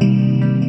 你。